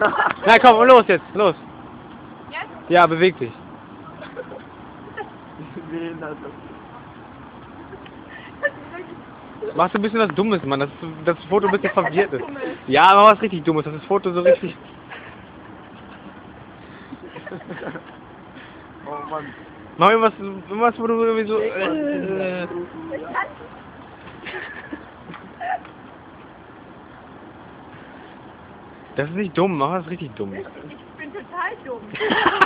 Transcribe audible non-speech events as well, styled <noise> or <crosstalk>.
<laughs> Na komm, los jetzt, los. Jetzt? Ja, beweg dich. <laughs> Machst du ein bisschen was Dummes, Mann, dass das Foto ein bisschen verwirrt ist. Ja, aber was richtig Dummes, dass das Foto so richtig... <laughs> Oh Mann. Mach irgendwas, irgendwas, wo du irgendwie so... Äh, das ist nicht dumm, mach was richtig Dummes. Ich bin total dumm. <laughs>